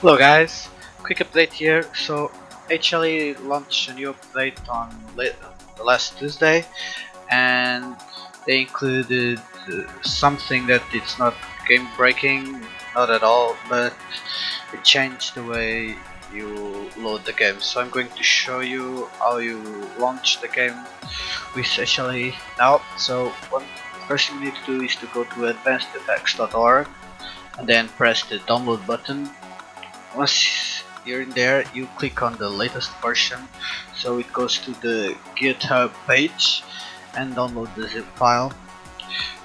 Hello guys, quick update here. So HLAE launched a new update on last Tuesday and they included uh, something that it's not game breaking, not at all, but it changed the way you load the game. So I'm going to show you how you launch the game with HLAE now. So one first thing you need to do is to go to advancedfx.org and then press the download button once you're in there you click on the latest version. So it goes to the github page and download the zip file.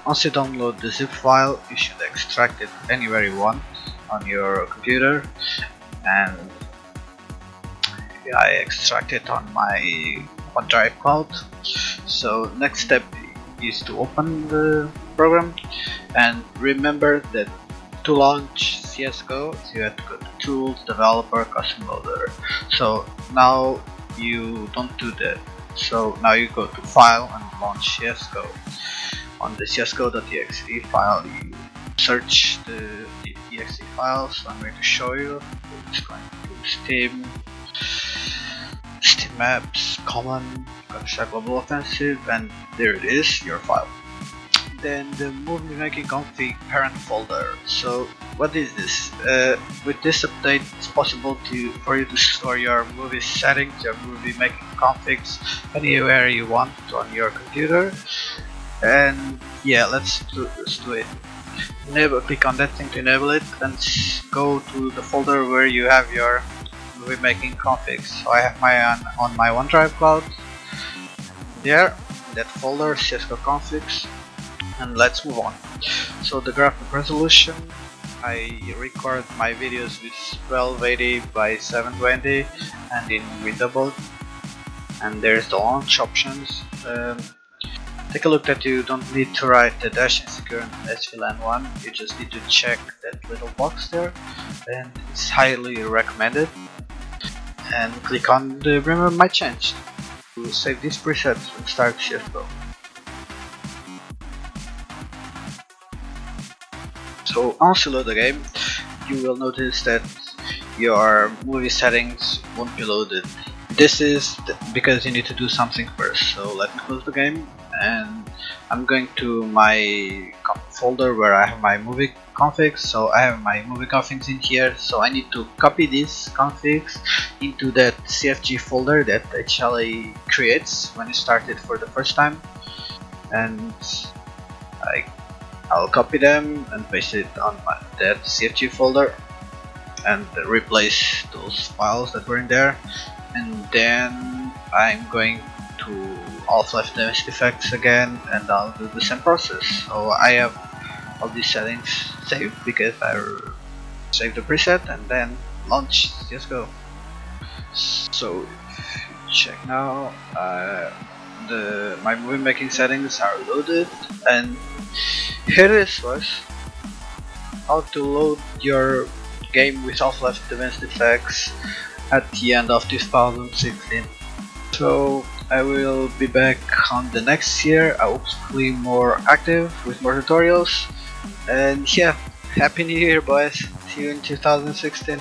Once you download the zip file you should extract it anywhere you want on your computer. And I extract it on my OneDrive cloud. So next step is to open the program. And remember that to launch CSGO you have to go to tools, developer, custom loader. So now you don't do that. So now you go to file and launch CSGO on the csgo.exe file you search the, the exe files. So I'm going to show you. It's going to steam steamapps common. Global Offensive and there it is your file then the movie making config parent folder. So what is this? Uh, with this update it's possible to for you to store your movie settings, your movie making configs anywhere you want on your computer. And yeah, let's do, let's do it. Enable, click on that thing to enable it and go to the folder where you have your movie making configs. So I have my on, on my OneDrive cloud there, that folder CSGO configs and let's move on. So the graphic resolution I record my videos with 1280 by 720 and in Redoubled and there's the launch options. Um, take a look that you don't need to write the dash and SVLAN 1 you just need to check that little box there and it's highly recommended. And click on the remember my change to save these presets and start shift CSGO So once you load the game, you will notice that your movie settings won't be loaded. This is because you need to do something first. So let me close the game and I'm going to my folder where I have my movie configs. So I have my movie configs in here. So I need to copy these configs into that CFG folder that HLAE creates when it for the first time. And I I'll copy them and paste it on my, that CFG folder and replace those files that were in there. And then I'm going to alt left effects again and I'll do the same process. So I have all these settings saved because I saved the preset and then launch. CSGO so check now uh, the my movie making settings are loaded and here is was how to load your game with Half-Life Advanced Effects at the end of 2016 so I will be back on the next year. I hopefully more active with more tutorials. And yeah happy new year boys. See you in 2016